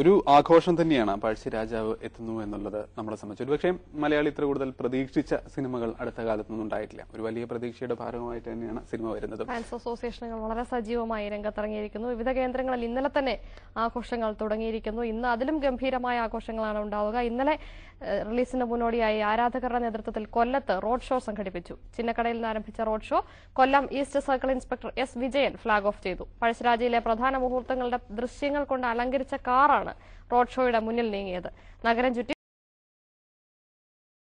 ഒരു ആഘോഷം തന്നെയാണ് പഴശ്ശിരാജാവ് എത്തുന്നു എന്നുള്ളത് നമ്മളെ സംബന്ധിച്ച്. ഒരുപക്ഷെ മലയാളി ഇത്ര കൂടുതൽ പ്രതീക്ഷിച്ച സിനിമകൾ അടുത്ത കാലത്തൊന്നും ഉണ്ടായിട്ടില്ല. ഒരു വലിയ പ്രതീക്ഷയുടെ ഭാഗമായിട്ട് തന്നെയാണ് സിനിമ വരുന്നത്. ഫാൻസ് അസോസിയേഷനുകൾ വളരെ സജീവമായി രംഗത്തിറങ്ങിയിരിക്കുന്നു. വിവിധ കേന്ദ്രങ്ങളിൽ ഇന്നലെ തന്നെ ആഘോഷങ്ങൾ തുടങ്ങിയിരിക്കുന്നു. ഇന്ന് അതിലും ഗംഭീരമായ ആഘോഷങ്ങളാണ് ഉണ്ടാവുക. ഇന്നലെ റിലീസിന് മുന്നോടിയായി ആരാധകരുടെ നേതൃത്വത്തിൽ കൊല്ലത്ത് റോഡ് ഷോ സംഘടിപ്പിച്ചു. ചിന്നക്കടയിൽ നിന്ന് ആരംഭിച്ച road show Kollam east circle inspector S Vijayan flag off ചെയ്തു. പഴശ്ശിരാജയിലെ പ്രധാന മുഹൂർത്തങ്ങളുടെ ദൃശ്യങ്ങൾ കൊണ്ട് അലങ്കരിച്ച കാറാണ് റോഡ് ഷോയുടെ മുന്നിൽ നീങ്ങിയത്. നഗരം ചുറ്റി